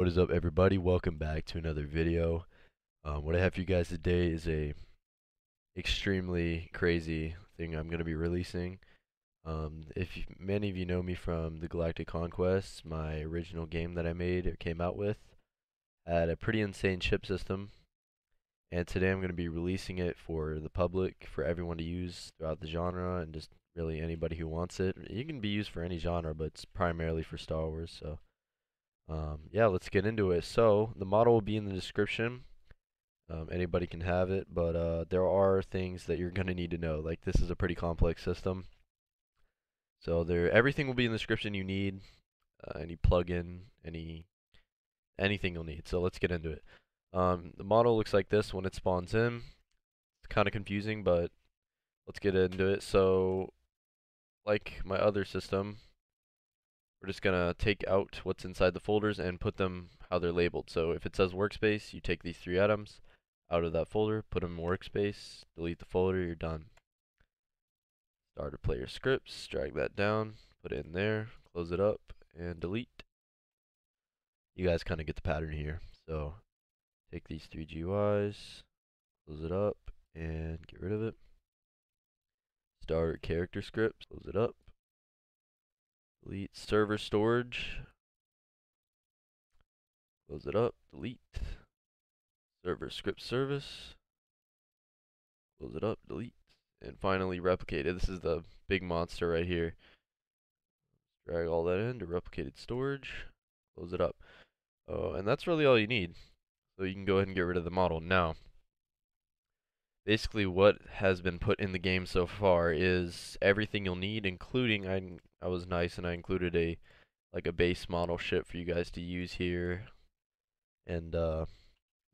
What is up everybody? Welcome back to another video. Um, what I have for you guys today is a extremely crazy thing I'm going to be releasing. Um, if you, many of you know me from the Galactic Conquest, my original game that I made or came out with had a pretty insane ship system. And today I'm going to be releasing it for the public, for everyone to use throughout the genre, and just really anybody who wants it. It can be used for any genre, but it's primarily for Star Wars, so... Um, yeah, let's get into it. So, the model will be in the description. Um, anybody can have it, but uh, there are things that you're going to need to know. Like, this is a pretty complex system. So, there, everything will be in the description you need. Uh, any plugin, any anything you'll need. So, let's get into it. Um, the model looks like this when it spawns in. It's kind of confusing, but let's get into it. So, like my other system, we're just going to take out what's inside the folders and put them how they're labeled. So if it says workspace, you take these three items out of that folder, put them in workspace, delete the folder, you're done. Starter player scripts, drag that down, put it in there, close it up, and delete. You guys kind of get the pattern here. So take these three GUIs, close it up, and get rid of it. Starter character scripts, close it up, Delete server storage. Close it up. Delete. Server script service. Close it up. Delete. And finally replicate it. This is the big monster right here. Drag all that into replicated storage. Close it up. Oh, and that's really all you need. So you can go ahead and get rid of the model. Now, basically what has been put in the game so far is everything you'll need, including I I was nice and I included a like a base model ship for you guys to use here, and uh,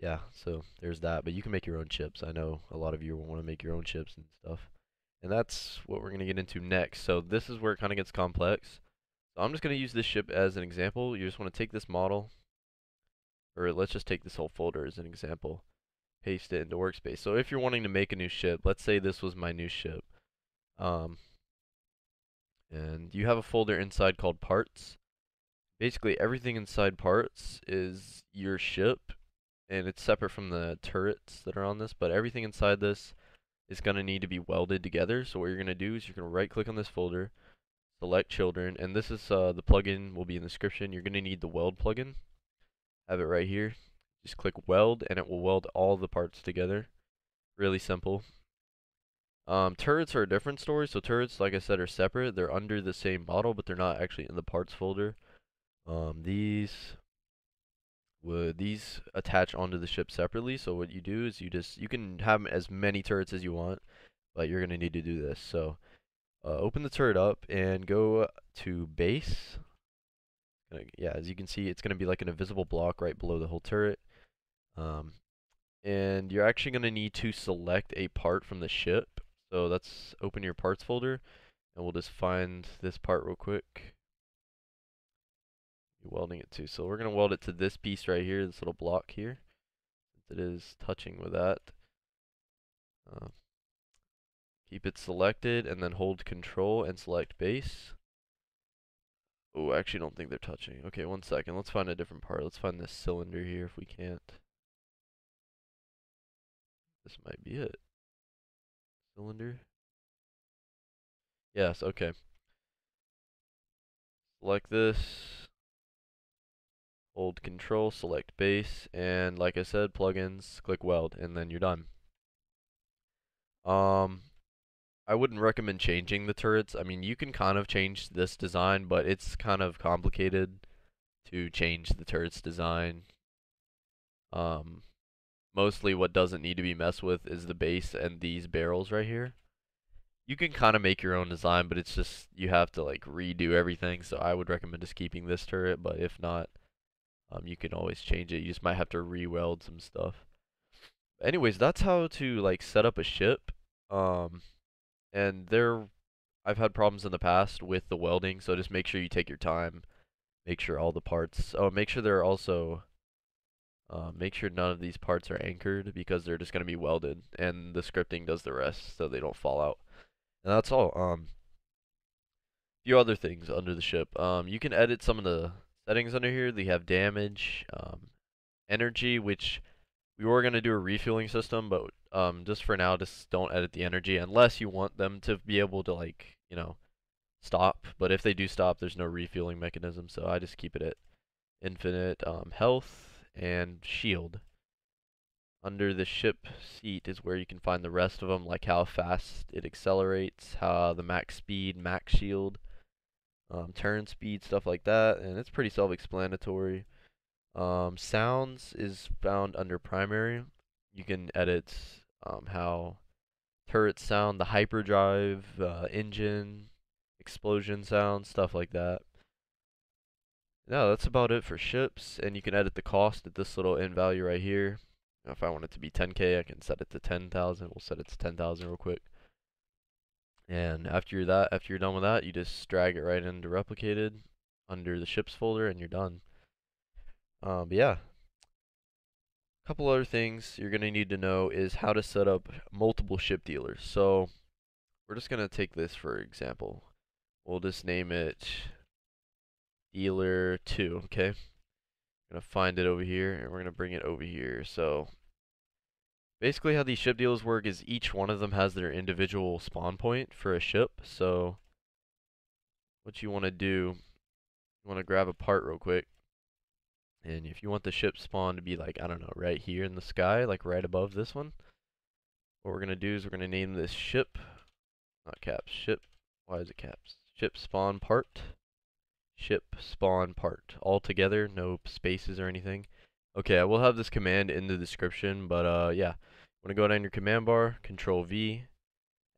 yeah, so there's that. But you can make your own chips. I know a lot of you want to make your own chips and stuff, and that's what we're gonna get into next. So this is where it kind of gets complex. So I'm just gonna use this ship as an example. You just want to take this model, or let's just take this whole folder as an example paste it into workspace. So if you're wanting to make a new ship, let's say this was my new ship. Um, and you have a folder inside called parts. Basically everything inside parts is your ship and it's separate from the turrets that are on this, but everything inside this is going to need to be welded together. So what you're going to do is you're going to right click on this folder, select children, and this is uh, the plugin will be in the description. You're going to need the weld plugin. Have it right here. Just click weld and it will weld all the parts together. Really simple. Um, turrets are a different story. So turrets, like I said, are separate. They're under the same model, but they're not actually in the parts folder. Um, these would these attach onto the ship separately. So what you do is you just you can have as many turrets as you want, but you're gonna need to do this. So uh, open the turret up and go to base. yeah, as you can see, it's gonna be like an invisible block right below the whole turret. Um, and you're actually going to need to select a part from the ship. So let's open your parts folder and we'll just find this part real quick. You're welding it to. So we're going to weld it to this piece right here, this little block here. It is touching with that. Uh, keep it selected and then hold control and select base. Oh, I actually don't think they're touching. Okay, one second. Let's find a different part. Let's find this cylinder here if we can't. This might be it. Cylinder. Yes, okay. Select this. Hold control, select base, and like I said, plugins, click weld, and then you're done. Um, I wouldn't recommend changing the turrets. I mean, you can kind of change this design, but it's kind of complicated to change the turret's design. Um, mostly what doesn't need to be messed with is the base and these barrels right here. You can kind of make your own design, but it's just, you have to like redo everything. So I would recommend just keeping this turret, but if not, um, you can always change it. You just might have to re-weld some stuff. Anyways, that's how to like set up a ship. Um, and there, I've had problems in the past with the welding, so just make sure you take your time. Make sure all the parts, oh, make sure they're also uh, make sure none of these parts are anchored because they're just going to be welded and the scripting does the rest so they don't fall out. And that's all. Um, few other things under the ship. Um, you can edit some of the settings under here. They have damage, um, energy, which we were gonna do a refueling system, but um, just for now, just don't edit the energy unless you want them to be able to like, you know, stop. But if they do stop, there's no refueling mechanism, so I just keep it at infinite um, health and shield. Under the ship seat is where you can find the rest of them, like how fast it accelerates, how the max speed, max shield, um, turn speed, stuff like that, and it's pretty self-explanatory. Um, sounds is found under primary. You can edit um, how turrets sound, the hyperdrive, uh, engine, explosion sound, stuff like that. Yeah, that's about it for ships, and you can edit the cost at this little int value right here. If I want it to be 10k, I can set it to 10,000. We'll set it to 10,000 real quick. And after you're that, after you're done with that, you just drag it right into replicated under the ships folder, and you're done. Um, but yeah, a couple other things you're gonna need to know is how to set up multiple ship dealers. So we're just gonna take this for example. We'll just name it dealer two. Okay, I'm gonna find it over here, and we're gonna bring it over here. So basically, how these ship deals work is each one of them has their individual spawn point for a ship. So what you want to do, you want to grab a part real quick and if you want the ship spawn to be like, I don't know, right here in the sky, like right above this one, what we're going to do is we're going to name this ship, not caps, ship, why is it caps? Ship spawn part, ship spawn part, all together, no spaces or anything. Okay, I will have this command in the description, but uh, yeah, you want to go down your command bar, control V,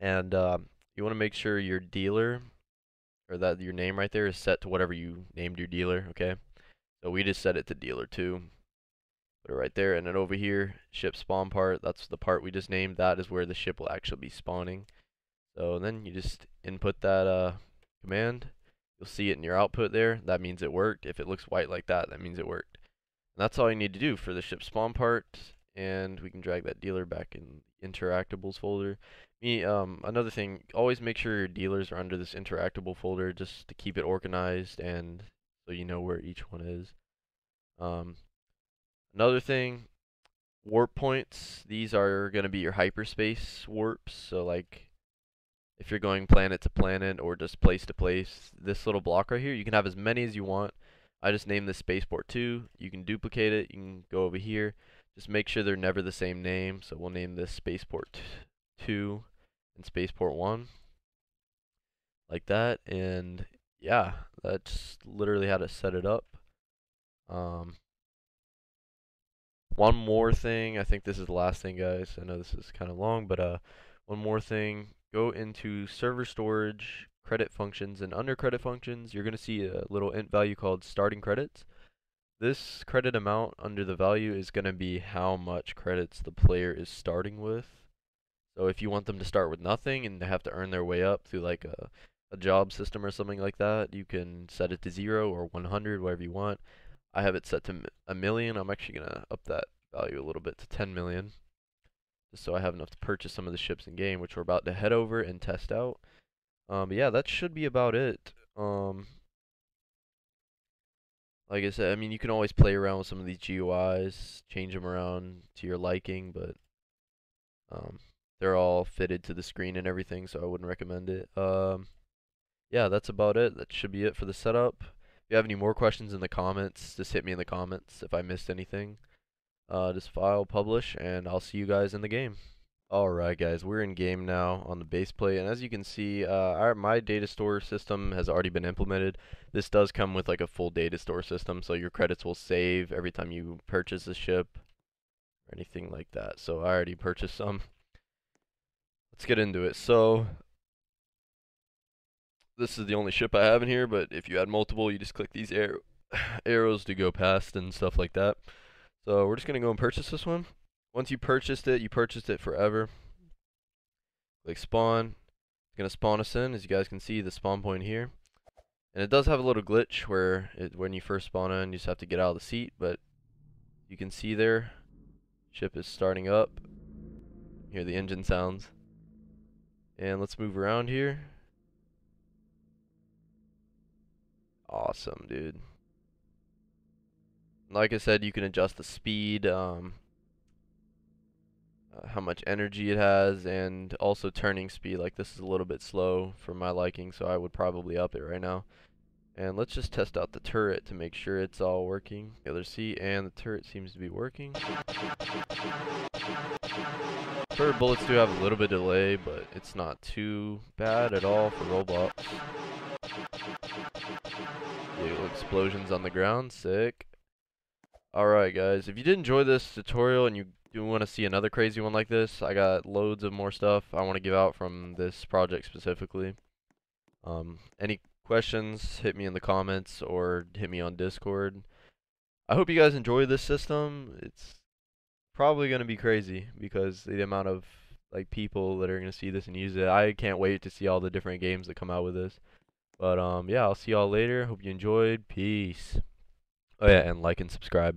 and uh, you want to make sure your dealer, or that your name right there is set to whatever you named your dealer, okay? So we just set it to dealer 2. Put it right there. And then over here, ship spawn part, that's the part we just named. That is where the ship will actually be spawning. So then you just input that uh, command. You'll see it in your output there. That means it worked. If it looks white like that, that means it worked. And that's all you need to do for the ship spawn part. And we can drag that dealer back in interactables folder. Me, um, another thing, always make sure your dealers are under this interactable folder just to keep it organized and so you know where each one is. Um, another thing, warp points. These are going to be your hyperspace warps. So like, if you're going planet to planet or just place to place, this little block right here, you can have as many as you want. I just named this spaceport 2. You can duplicate it. You can go over here. Just make sure they're never the same name. So we'll name this spaceport 2 and spaceport 1 like that and yeah, that's literally how to set it up. Um, one more thing, I think this is the last thing, guys. I know this is kind of long, but uh, one more thing. Go into server storage, credit functions, and under credit functions, you're going to see a little int value called starting credits. This credit amount under the value is going to be how much credits the player is starting with. So if you want them to start with nothing and they have to earn their way up through like a a job system or something like that, you can set it to 0 or 100, whatever you want. I have it set to a million. I'm actually going to up that value a little bit to 10 million. Just so I have enough to purchase some of the ships in game, which we're about to head over and test out. Um, but yeah, that should be about it. Um, like I said, I mean, you can always play around with some of these GUIs, change them around to your liking, but um, they're all fitted to the screen and everything, so I wouldn't recommend it. Um, yeah, that's about it. That should be it for the setup. If you have any more questions in the comments, just hit me in the comments if I missed anything. Uh, just file, publish, and I'll see you guys in the game. Alright guys, we're in game now on the base plate, and as you can see, uh, our, my data store system has already been implemented. This does come with like a full data store system, so your credits will save every time you purchase a ship, or anything like that. So I already purchased some. Let's get into it. So, this is the only ship I have in here, but if you had multiple, you just click these arrow arrows to go past and stuff like that. So we're just going to go and purchase this one. Once you purchased it, you purchased it forever. Click spawn. It's going to spawn us in, as you guys can see, the spawn point here. And it does have a little glitch where it, when you first spawn in, you just have to get out of the seat, but you can see there, ship is starting up. Hear the engine sounds. And let's move around here. Awesome, dude. Like I said, you can adjust the speed, um, uh, how much energy it has, and also turning speed. Like this is a little bit slow for my liking, so I would probably up it right now. And let's just test out the turret to make sure it's all working. The other seat and the turret seems to be working. Turret bullets do have a little bit of delay, but it's not too bad at all for Roblox. Yeah, explosions on the ground, sick. Alright guys, if you did enjoy this tutorial and you do want to see another crazy one like this, I got loads of more stuff I want to give out from this project specifically. Um, any questions, hit me in the comments or hit me on Discord. I hope you guys enjoy this system. It's probably going to be crazy because the amount of like people that are going to see this and use it. I can't wait to see all the different games that come out with this. But um yeah, I'll see y'all later. Hope you enjoyed. Peace. Oh yeah, and like and subscribe.